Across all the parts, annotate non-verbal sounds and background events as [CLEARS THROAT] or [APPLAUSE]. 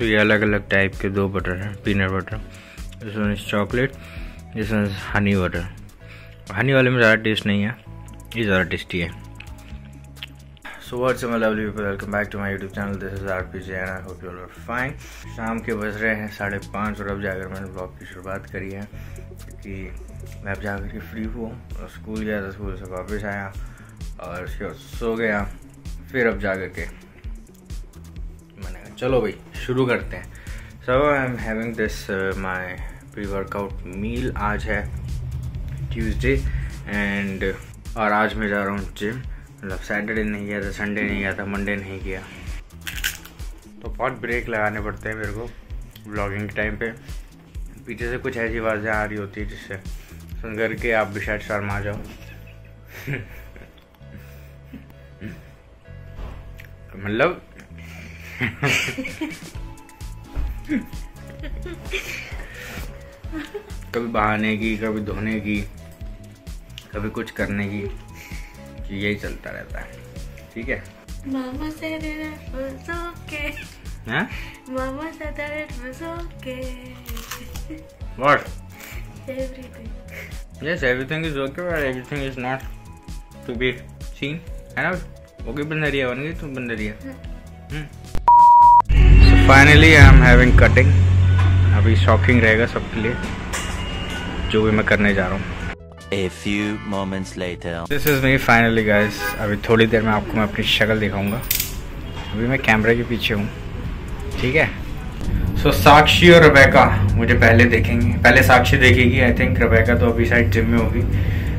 तो ये अलग अलग टाइप के दो बटर हैं peanut butter this one is chocolate this one is honey butter honey वाले में ज़्यादा टेस्ट नहीं है, ये ज़्यादा टेस्टी है। So what's my lovely people welcome back to my YouTube channel this is R P J and I hope you are fine शाम के बज रहे हैं साढ़े पाँच और अब जाकर मैंने ब्लॉग की शुरुआत करी है क्योंकि मैं अब जाकर के फ्री हुआ और स्कूल गया था, स्कूल से वापस आया और उसके बाद सो गया, फिर अब जा के चलो भाई, शुरू करते हैं। So I am having this my pre workout meal आज है ट्यूसडे एंड और आज मैं जा रहा हूँ जिम मतलब सैटरडे नहीं गया था संडे नहीं गया था मंडे नहीं गया तो बहुत ब्रेक लगाने पड़ते हैं मेरे को ब्लॉगिंग के टाइम पे। पीछे से कुछ ऐसी आवाज़ें आ रही होती है जिससे सुन करके आप भी शायद शर्मा जाओ। [LAUGHS] मतलब [LAUGHS] कभी बहाने की कभी धोने की कभी कुछ करने की यही चलता रहता है। ठीक है? मामा से हाँ? मामा से okay what is is not to be seen है ना? ओके बंदरिया बन गई तू बंदरिया। हाँ। हम्म। Finally I am having cutting अभी शॉकिंग रहेगा सबके लिए जो भी मैं करने जा रहा हूँ। A few moments later. This is me finally guys अभी थोड़ी देर में आपको मैं अपनी शक्ल दिखाऊँगा। अभी मैं कैमरे के पीछे हूँ। ठीक है? सो so, साक्षी और रबैका मुझे पहले देखेंगे। पहले साक्षी देखेगी आई थिंक रबैका तो अभी शायद जिम में होगी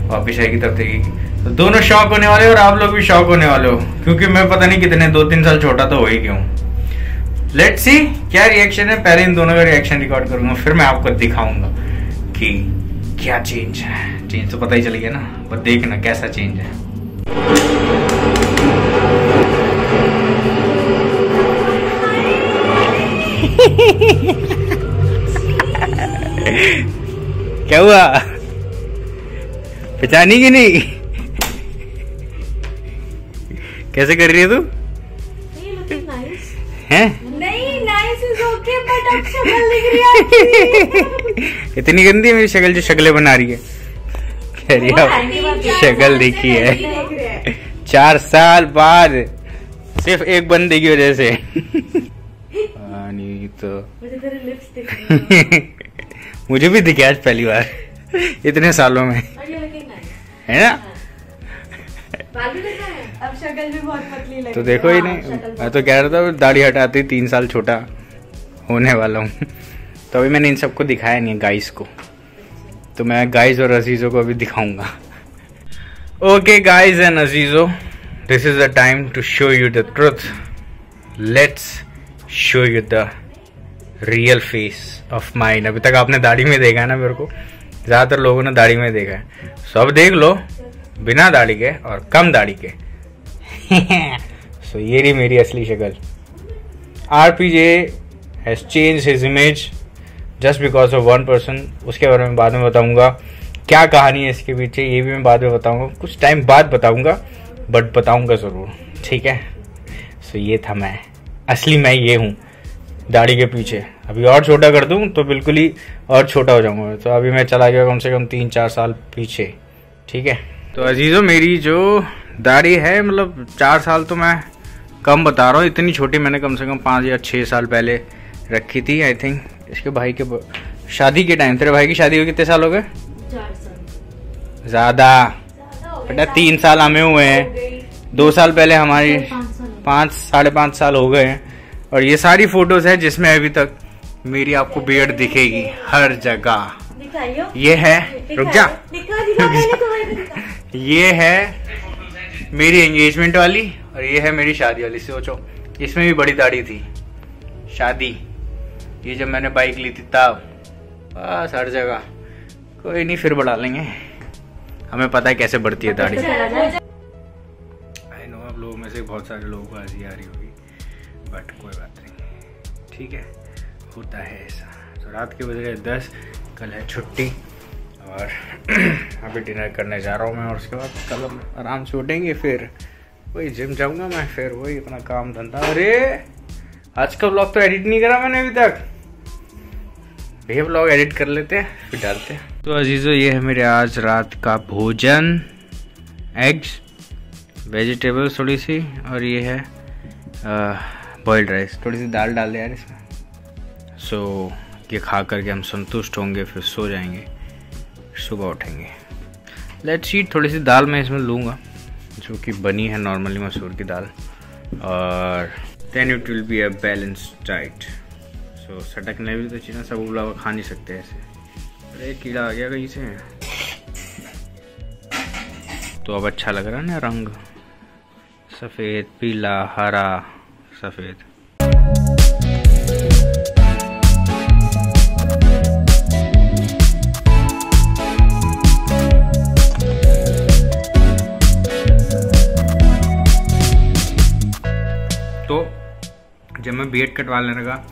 वापिस आएगी तब देखेगी। तो दोनों शौक होने वाले और आप लोग भी शौक होने वाले हो क्योंकि मैं पता नहीं कितने दो तीन साल छोटा तो हो ही क्यों। लेट सी क्या रिएक्शन है? पहले इन दोनों का रिएक्शन रिकॉर्ड करूँगा, फिर मैं आपको दिखाऊँगा कि क्या चेंज है। चेंज तो पता ही चल गया ना, पर देखना कैसा चेंज है। [LAUGHS] क्या हुआ? पहचानी कि नहीं? [LAUGHS] कैसे कर रही है तू? [LAUGHS] इतनी गंदी है मेरी शक्ल जो शक्लें बना रही है। कह रही है शक्ल देखी है। चार साल बाद सिर्फ़ एक बंदे की वजह से। पानी तो। मुझे [LAUGHS] भी दिखे आज पहली बार। इतने सालों में. है ना? बाल भी दिख रहे हैं? अब शक्ल भी बहुत पतली लग तो देखो ही हाँ, नहीं। मैं तो कह रहा था दाढ़ी हटाते तीन साल छोटा। होने वाला हूँ। तो अभी मैंने इन सबको दिखाया नहीं है गाइस को। तो मैं गाइस और अजीज़ों को अभी दिखाऊँगा। Okay guys and अजीज़ो this is the time to show you the truth let's show you the real face of mind अभी तक आपने दाढ़ी में देखा है ना मेरे को? ज़्यादातर लोगों ने दाढ़ी में देखा है। सो अब देख लो बिना दाढ़ी के और कम दाढ़ी के। सो [LAUGHS] so, ये रही मेरी असली शक्ल। R has change his image just because of one person उसके बारे में बाद में बताऊँगा। क्या कहानी है इसके पीछे ये भी मैं बाद में बताऊँगा। कुछ टाइम बाद बताऊँगा बट बताऊँगा ज़रूर। ठीक है? सो so, ये था मैं। असली मैं ये हूँ दाढ़ी के पीछे। अभी और छोटा कर दूँ तो बिल्कुल ही और छोटा हो जाऊँगा तो अभी मैं चला गया कम से कम तीन चार साल पीछे। ठीक है? तो अजीज़ो मेरी जो दाढ़ी है मतलब चार साल तो मैं कम बता रहा हूँ। इतनी छोटी मैंने कम से कम पाँच या छः साल पहले रखी थी आई थिंक इसके भाई के शादी के टाइम तेरे भाई की शादी हुई कितने साल हो गए? ज़्यादा। बेटा तीन साल हमें हुए हैं। दो साल पहले हमारी पाँच साढ़े पाँच साल हो गए हैं। और ये सारी फ़ोटोज़ है जिसमें अभी तक मेरी आपको बियर्ड दिखेगी हर जगह। ये है रुक जा। ये है मेरी एंगेजमेंट वाली और ये है मेरी शादी वाली। सोचो इसमें भी बड़ी दाढ़ी थी। शादी। ये जब मैंने बाइक ली थी तब, बस हर जगह। कोई नहीं, फिर बढ़ा लेंगे। हमें पता है कैसे बढ़ती है दाढ़ी। आई नो आप लोगों में से बहुत सारे लोगों को हँसी आ रही होगी बट कोई बात नहीं। ठीक है, होता है ऐसा। तो रात के बज रहे दस, कल है छुट्टी, और [CLEARS THROAT] अभी डिनर करने जा रहा हूँ मैं, और उसके बाद कल हम आराम से उठेंगे, फिर वही जिम जाऊँगा मैं, फिर वही अपना काम धंधा। अरे, आज का ब्लॉग तो एडिट नहीं करा मैंने अभी तक। भैया ब्लॉग एडिट कर लेते हैं फिर डालते हैं। तो अजीज़ो ये है मेरे आज रात का भोजन एग्स वेजिटेबल्स थोड़ी सी और ये है बॉयल्ड राइस थोड़ी सी दाल डाल दे यार इसमें। सो so, ये खा करके हम संतुष्ट होंगे फिर सो जाएँगे सुबह उठेंगे। लेट्स सी थोड़ी सी दाल मैं इसमें लूँगा जो कि बनी है नॉर्मली मसूर की दाल और then it will be a balance diet so सटकने भी तो चाहिए सब उबला हुआ खा नहीं सकते ऐसे। अरे, कीड़ा आ गया कहीं से? तो अब अच्छा लग रहा है ना रंग? सफ़ेद, पीला, हरा, सफ़ेद। तो जब मैं बी एड कटवाने लगा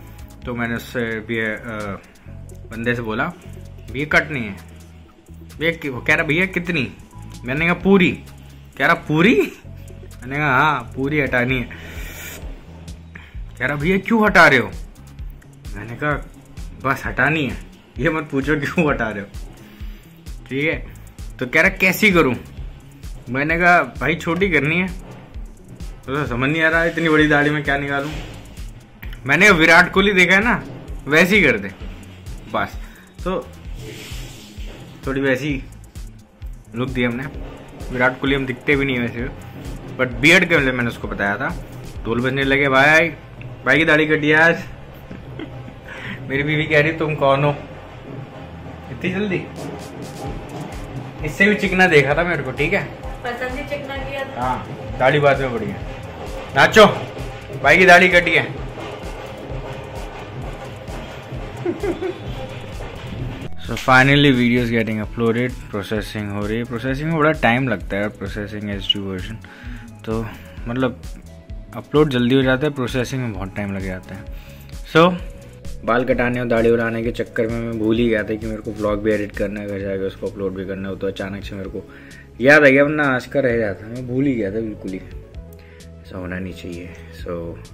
तो मैंने उससे बी बंदे से बोला बी कटनी है। भैया वो कह रहा, भैया, कितनी? मैंने कहा, पूरी। कह रहा, पूरी? मैंने कहा हाँ पूरी हटानी है। कह रहा, भैया, क्यों हटा रहे हो? मैंने कहा, बस हटानी है। ये मत पूछो, क्यों हटा रहे हो? ठीक है। तो कह रहा, कैसी करूँ? मैंने कहा, भाई, छोटी करनी है। तो समझ नहीं आ रहा, इतनी बड़ी दाढ़ी में क्या निकालूं? मैंने विराट कोहली देखा है ना वैसे ही कर दे। बस। तो थोड़ी वैसी लुक दी हमने। विराट कोहली हम दिखते भी नहीं वैसे। बट बियड के लिए मैंने उसको बताया था। ढोल बजने लगे भाई भाई की दाढ़ी कटी आज। [LAUGHS] मेरी बीवी कह रही तुम कौन हो? इतनी जल्दी? इससे भी चिकना देखा था मेरे को ठीक है? पसंद ही चिकना किया था। हाँ दाढ़ी बाद में बढ़ी है नाचो भाई की दाढ़ी कटी है। So finally video is getting uploaded processing हो रही है। प्रोसेसिंग में बड़ा टाइम लगता है प्रोसेसिंग एच डी वर्जन तो मतलब अपलोड जल्दी हो जाता है प्रोसेसिंग में बहुत टाइम लग जाता है। सो so, बाल कटाने और दाढ़ी उड़ाने के चक्कर में मैं भूल ही गया था कि मेरे को ब्लॉग भी एडिट करना है घर जाके उसको अपलोड भी करना हो तो अचानक से मेरे को याद आ गया वरना आज का रह जाता है। मैं भूल ही गया था बिल्कुल ही। ऐसा होना नहीं चाहिए। सो so,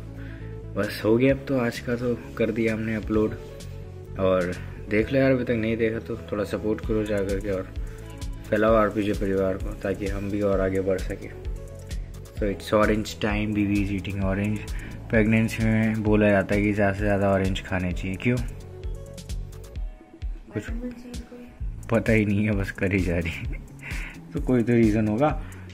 बस हो गया अब तो आज का तो कर दिया हमने अपलोड और देख लो यार अभी तक नहीं देखा तो थोड़ा सपोर्ट करो जा करके और फैलाओ आर परिवार को ताकि हम भी और आगे बढ़ सकें। सो इट्स ऑरेंज टाइम बीवी इज़ ईटिंग ऑरेंज प्रेगनेंसी में बोला जाता है कि ज़्यादा से ज़्यादा ऑरेंज खाने चाहिए। क्यों? कुछ पता ही नहीं है बस कर ही जा रही है। तो कोई तो रीज़न होगा।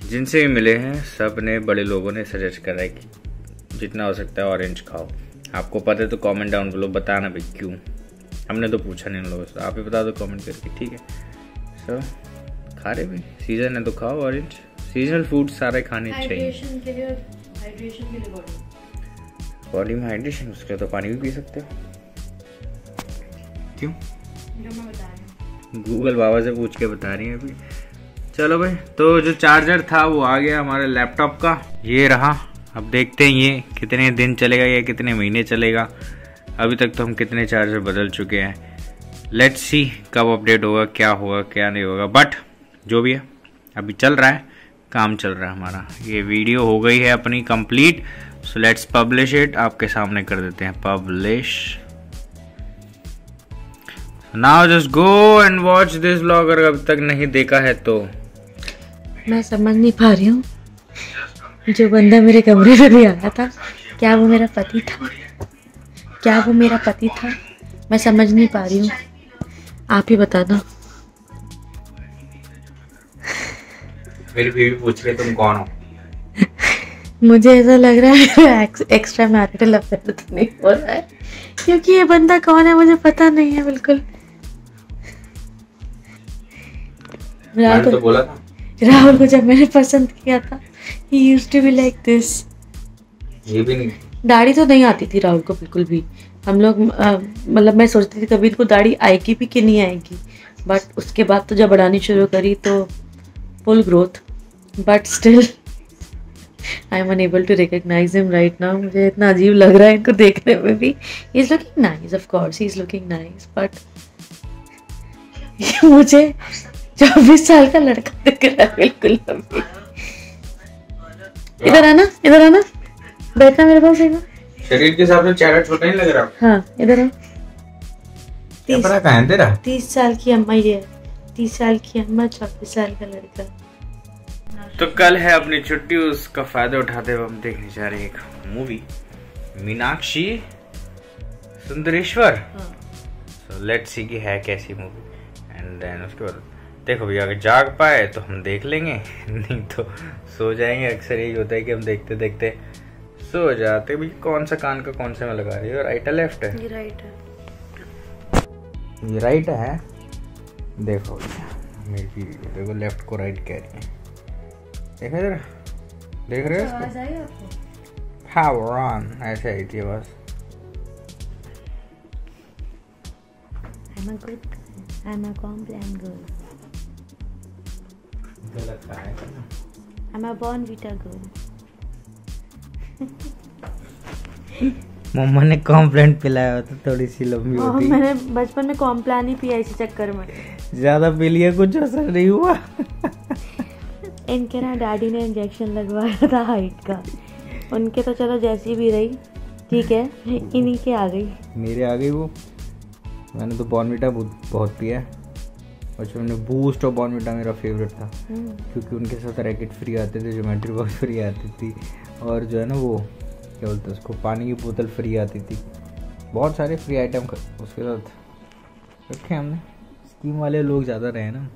जिनसे भी मिले हैं सबने बड़े लोगों ने सजेस्ट करा है कि जितना हो सकता है ऑरेंज खाओ। आपको पता है तो कमेंट डाउन बिलो बताना भाई क्यों। हमने तो पूछा नहीं उन लोगों से। आप ही बता दो कमेंट करके ठीक है? सो खा रहे भाई सीज़न है तो खाओ ऑरेंज सीजनल फ़ूड सारे खाने चाहिए। बॉडी में हाइड्रेशन उसके तो पानी भी पी सकते हो। क्यों? गूगल बाबा से पूछ के बता रही है अभी। चलो भाई तो जो चार्जर था वो आ गया हमारे लैपटॉप का। ये रहा। अब देखते हैं ये कितने दिन चलेगा या कितने महीने चलेगा। अभी तक तो हम कितने चार्जर बदल चुके हैं। लेट्स सी कब अपडेट होगा, क्या होगा, क्या नहीं होगा। बट जो भी है, अभी चल रहा है, काम चल रहा है हमारा। ये वीडियो हो गई है अपनी complete so let's publish it आपके सामने कर देते हैं publish now just go and watch this vlog अगर अभी तक नहीं देखा है तो। मैं समझ नहीं पा रही हूँ। जो बंदा मेरे कमरे में भी आया था, क्या वो मेरा पति था? क्या वो मेरा पति था? मैं समझ नहीं पा रही हूँ। आप ही बता दो। मेरी बीवी पूछ रही तुम कौन हो? मुझे ऐसा लग रहा है एक्स्ट्रा मैरिटल अफेयर तो नहीं हो रहा है। क्योंकि ये बंदा कौन है मुझे पता नहीं है बिल्कुल। मैंने राहुल तो बोला था। राहुल को जब मैंने पसंद किया था ही used to be like this ये भी नहीं। दाढ़ी तो नहीं आती थी राहुल को बिल्कुल भी। हम लोग मतलब मैं सोचती थी कभी इनको दाढ़ी आएगी भी कि नहीं आएगी। बट उसके बाद तो जब बढ़ानी शुरू करी तो full growth but still I am unable to recognise him right now मुझे इतना अजीब लग रहा है इनको देखने में भी। Is looking nice of course he is looking nice but मुझे चौबीस साल का लड़का दिख रहा है बिल्कुल इधर आना इधर आना। बैठना मेरे पास एक शरीर के हिसाब से चेहरा छोटा नहीं लग रहा हाँ। इधर है तीस कपड़ा कहाँ है तेरा? तीस साल की अम्मा ये है। तीस साल की अम्मा चौबीस साल का लड़का। तो कल है अपनी छुट्टी उसका फ़ायदा उठाते हुए हम देखने जा रहे हैं एक movie Meenakshi Sundareshwar. So let's see कि है कैसी मूवी एंड देन उसके बाद देखो भैया अगर जाग पाए तो हम देख लेंगे। [LAUGHS] नहीं तो सो जाएँगे अक्सर यही होता है कि हम देखते देखते सो जाते भाई कौन सा कान का कौन सा में लगा रही है? राइट है लेफ़्ट है? ये राइट है। ये राइट है? देखो मेरी देखो लेफ़्ट को राइट कह रही है। देखा जरा देख रहे हो आपको? पावर ऑन ऐसे आई थी बस I'm a good. I'm a complain girl. गलत कहा है। I'm a born vita girl. मम्मा ने कॉम्प्लेंट पिलाया होता थोड़ी सी लंबी और होती। मैंने बचपन में कॉम्प्लान ही पिया इसी चक्कर में। ज़्यादा पी लिया कुछ असर नहीं हुआ। इनके ना डैडी ने इंजेक्शन लगवाया था हाइट का। उनके तो चलो जैसी भी रही ठीक है इन्हीं के आ गई। मेरे आ गई वो। मैंने तो बॉर्नविटा बहुत पिया। है बचपन में बूस्ट और बॉर्नविटा मेरा फेवरेट था। हम्म, क्योंकि उनके साथ रैकेट फ्री आते थे ज्योमेट्री बॉक्स फ्री आती थी। और जो है ना वो क्या बोलते हैं उसको पानी की बोतल फ्री आती थी। बहुत सारे फ्री आइटम उसके साथ रखे हमने। स्कीम वाले लोग ज़्यादा रहे ना।